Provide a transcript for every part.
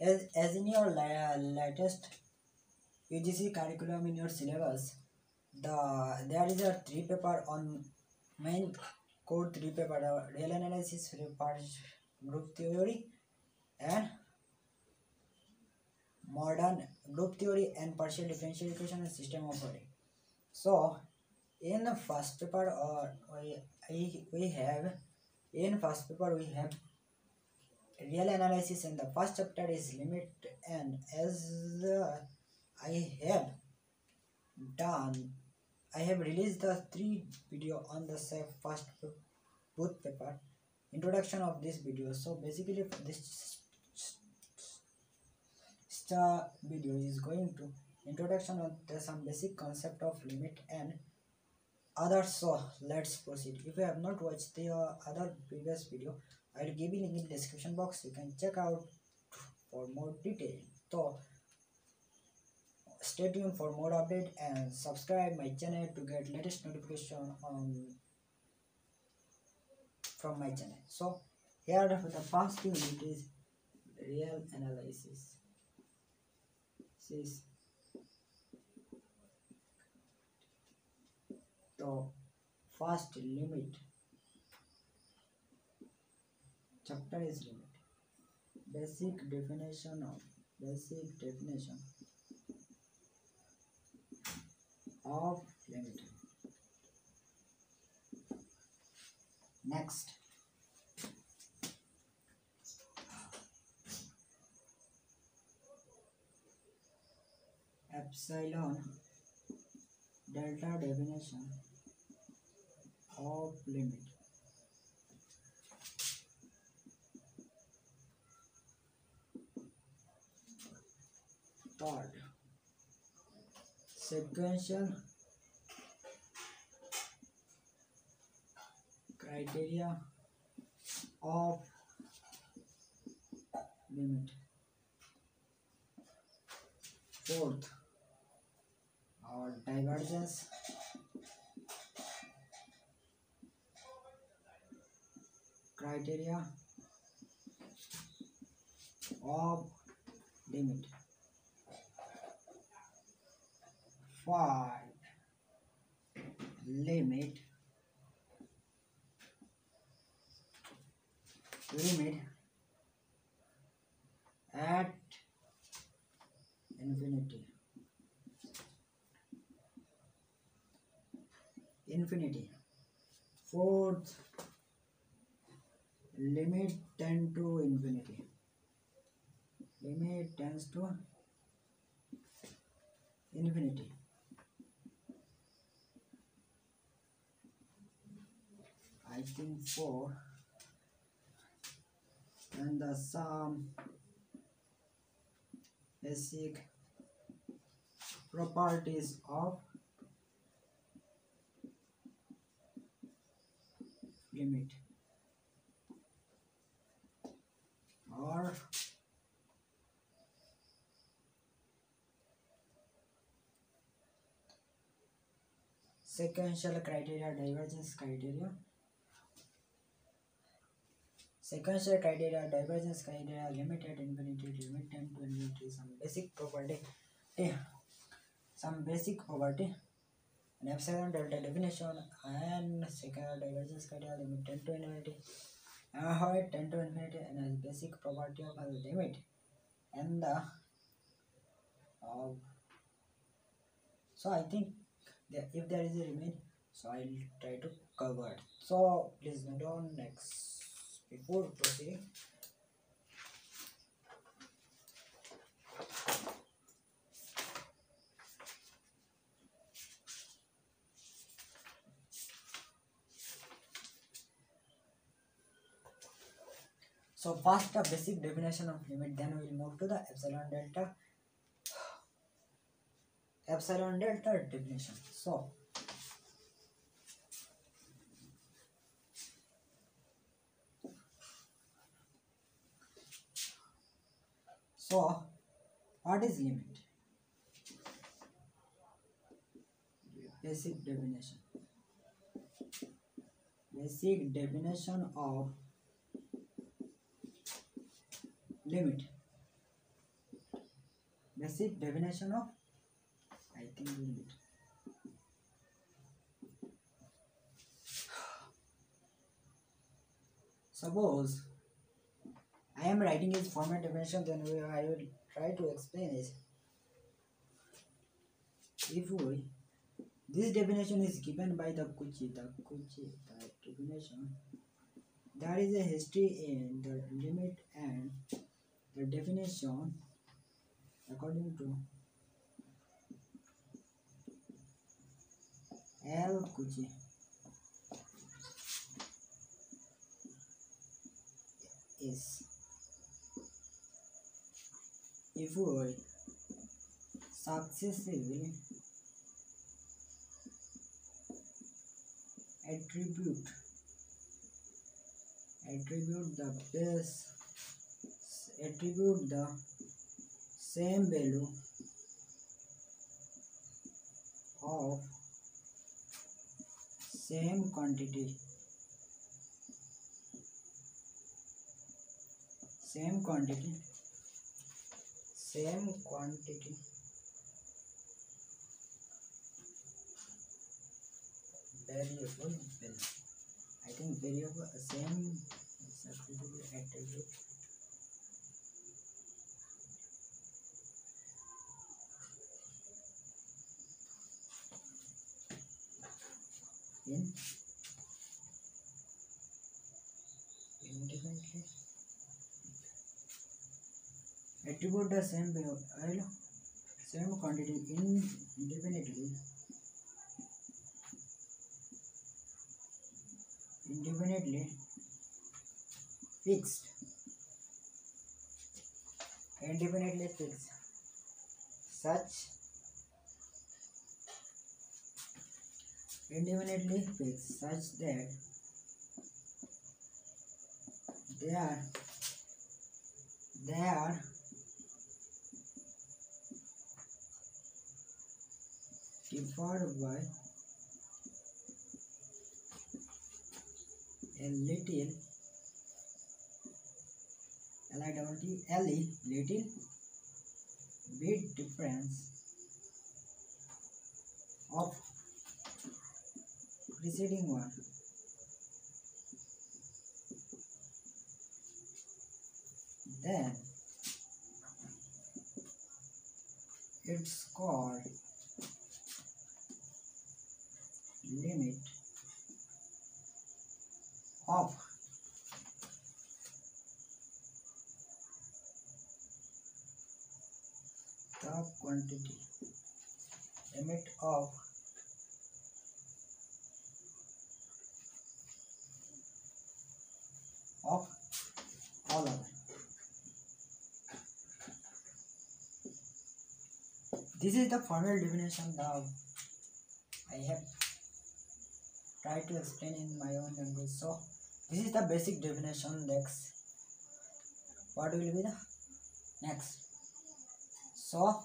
As, as in your la- latest UGC curriculum in your syllabus, the there is a three paper on main core three paper uh, real analysis, group theory, and modern group theory and partial differential equation and system of order. So, in the first paper, or we, we have in first paper we have real analysis and the first chapter is limit and as I have done I have released the three video on the first both paper introduction of this video. So basically this video is going to introduction of the some basic concept of limit and others so let's proceed. If you have not watched the uh, other previous video i'll give you link in description box. You can check out for more detail. So stay tuned for more update and subscribe my channel to get latest notification on from my channel. So here the first unit is real analysis. This. The first limit chapter is limit basic definition of basic definition of limit next epsilon delta definition of limit sequential criteria of limit fourth our divergence criteria of limit five. Limit. Limit. At infinity. Infinity. Fourth. Limit tend to infinity. Limit tends to infinity think four and the sum basic properties of limit or sequential criteria divergence criteria sequential criteria divergence criteria limited infinity limit time to infinity some basic property eh, some basic property. An epsilon delta definition and second divergence criteria limit 10 to infinity. Uh, how it 10 to infinity and basic property of a limit. And the uh, so I think that if there is a remain so I'll try to cover it. So please note down next before proceeding So first the basic definition of limit, then we will move to the epsilon delta. Epsilon delta definition. So so what is limit? Basic definition. Basic definition of limit basic definition of I think we'll do it. Suppose I am writing its format definition, then we, I will try to explain it. If we this definition is given by the Cauchy, the Cauchy, the definition. There is a history in the limit and the definition according to L. Cauchy. is if we successively attribute attribute the base attribute the same value of same quantity same quantity quantity variable value i think variable same substitute attribute in independently attribute the same value same quantity in independently independently fixed independently fixed such independently fixed such that they are they are differed by a little L I double T L E little bit difference of preceding one. Then it's called limit of the quantity limit of of them this is the formal definition that I have tried to explain in my own language. So this is the basic definition. Next. What will be the next? So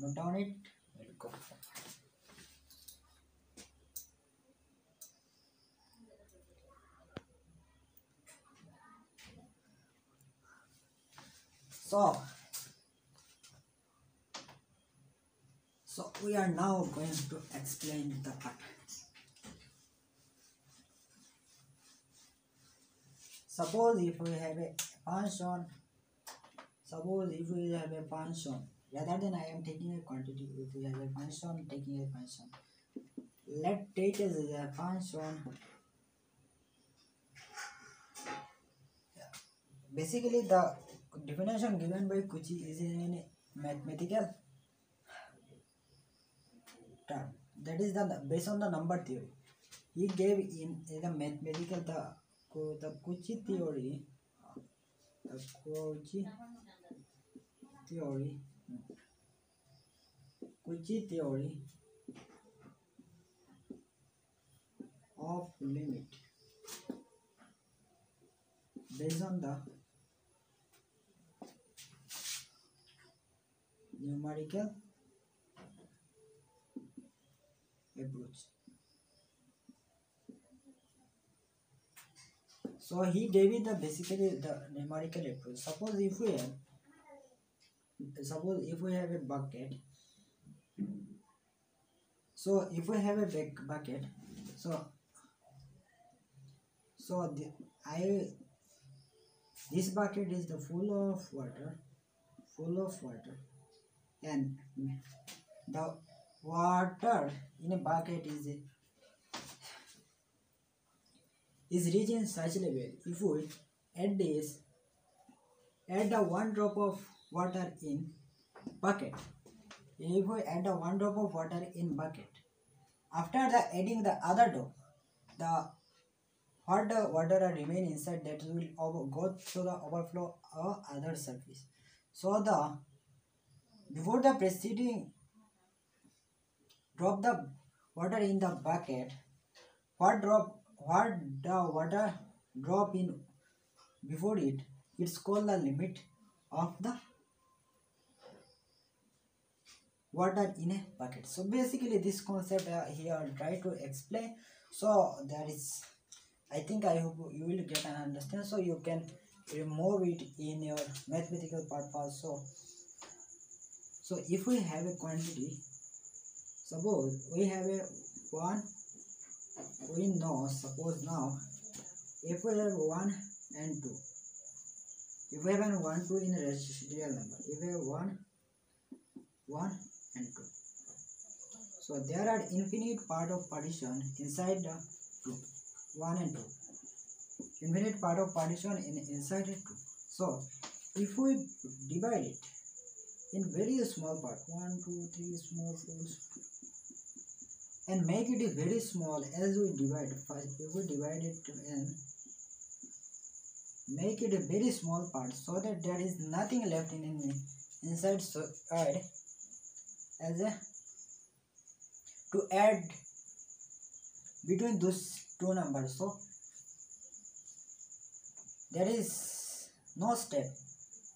note down it. Go so so we are now going to explain the part suppose if we have a function suppose if we have a function rather than i am taking a quantity if we have a function taking a function let take as a function basically the definition given by कुछ is in mathematical term that is the base on the number theory he gave in the mathematical the कुछ theory theory कुछ theory of limit base on the numerical approach so he gave it the basically the numerical approach suppose if we have suppose if we have a bucket. So if we have a big bucket so so the, i this bucket is the full of water full of water and the water in a bucket is is reaching such level. If we add this add a one drop of water in bucket. If we add a one drop of water in bucket after the adding the other drop the the water remain inside that will go through the overflow or other surface. So the before the preceding. Drop the water in the bucket. What drop what the water drop in before it? It's called the limit of the water in a bucket. So basically this concept uh, here i'll try to explain. So there is i think i hope you will get an understand so you can remove it in your mathematical part also so if we have a quantity suppose we have a one we know suppose now if we have one and two if we have an one two in a real number if we have one one and two. So there are infinite part of partition inside the two one and two. Infinite part of partition in inside the two. So if we divide it in very small part one two three small four and make it very small as we divide first if we divide it in make it a very small part so that there is nothing left in, in inside side as a to add between those two numbers. So there is no step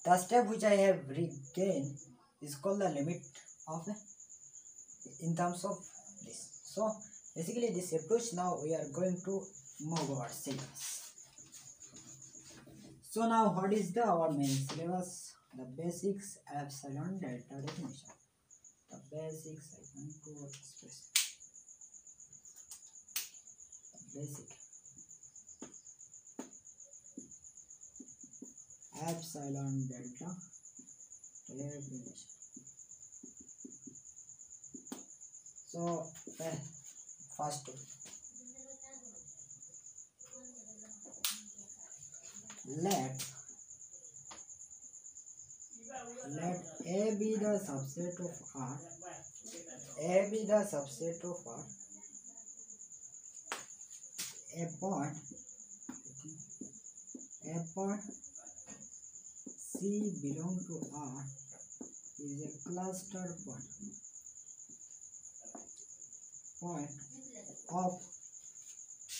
the step which i have regained is called the limit of in terms of this. So basically this approach now we are going to move our syllabus. So now what is the our main syllabus? The basics epsilon delta definition. The basics i want to express. The basic epsilon delta so uh, first let let A be the subset of R. A be the subset of R. A point a point C belong to R is a cluster point. Point of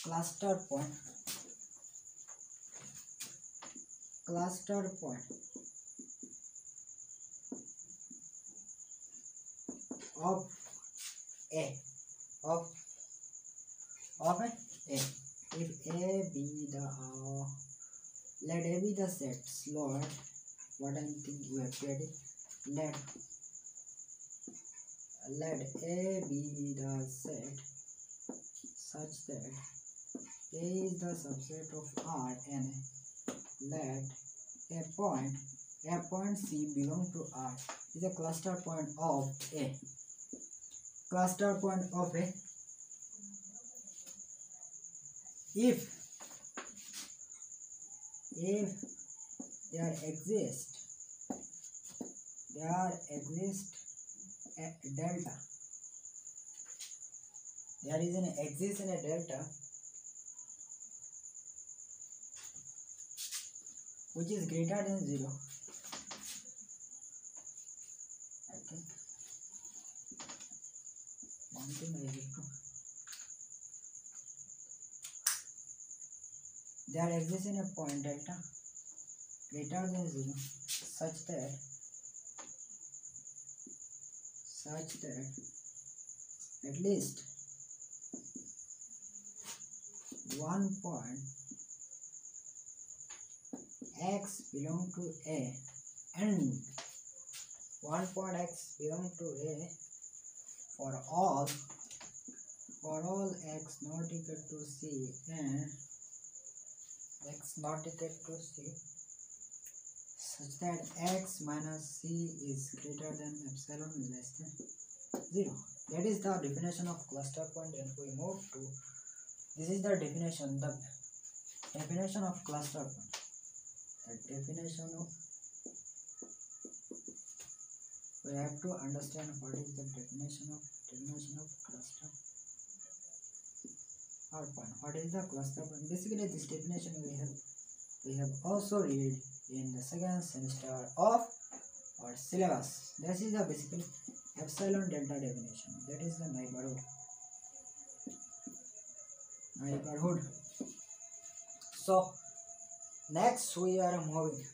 cluster point. Cluster point. Of A. Of of a. If A be the uh, let A be the set slot what I'm thinking you have created let let A be the set such that A is the subset of R and let a point a point C belong to R. Is a cluster point of A. Cluster point of A. If if there exist. There exist a delta. There is an exist in a delta which is greater than 0 I think one thing have to there exists in a point delta greater than 0 such that such that at least one point x belong to a and 1 point x belong to A for all for all x not equal to C and x not equal to C such that x minus C is greater than epsilon less than 0. That is the definition of cluster point and we move to this is the definition the definition of cluster point the definition of we have to understand what is the definition of definition of cluster or point. What is the cluster point? Basically, this definition we have we have also read in the second semester of our syllabus. This is the basically epsilon delta definition. That is the neighborhood. Neighborhood. So next we are moving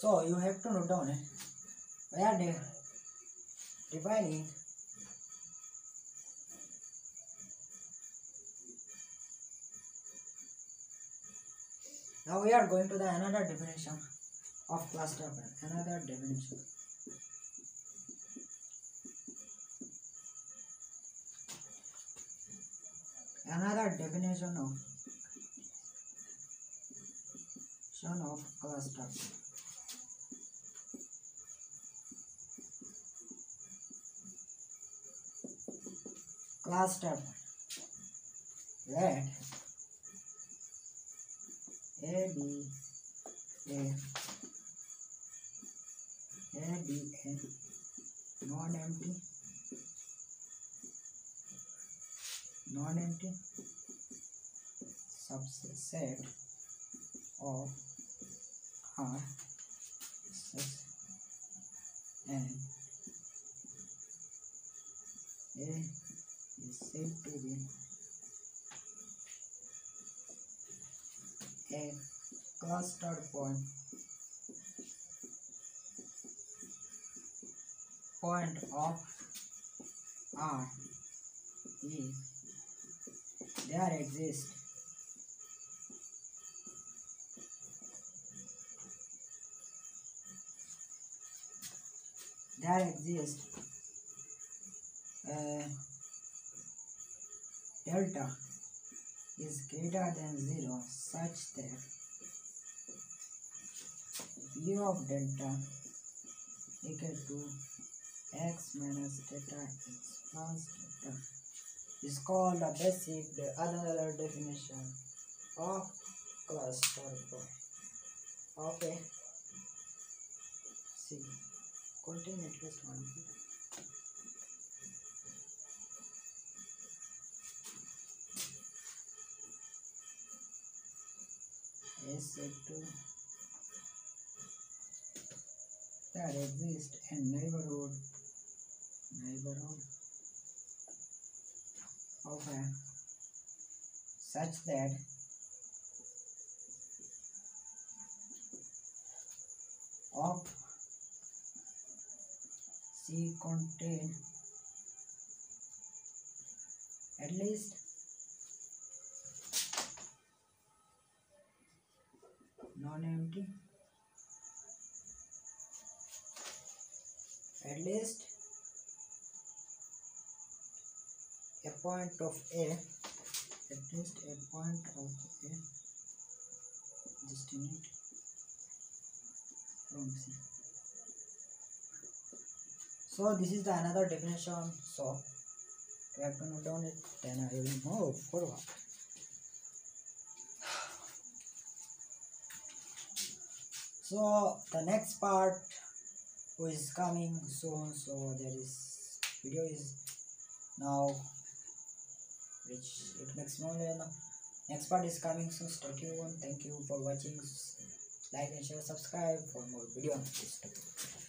So you have to note down eh, where they defining Now we are going to the another definition of cluster point. Another definition. Another definition of son of cluster. Cluster let A be a. A non-empty non-empty subset of R and is be a cluster point. Point of R. If there exists there exists uh, delta is greater than 0 such that v of delta equal to x minus delta x plus delta is called a basic the another definition of cluster point. Okay. See, contain at least one. To that exist in neighborhood neighborhood of such that of C contain at least non-empty. At least a point of A at least a point of A distinct from C. So this is the another definition. So you have to note down it then I will move forward so the next part is coming soon so there is video is now which it makes no next part is coming soon stay tuned. Thank you for watching. Like and share subscribe for more video. On this topic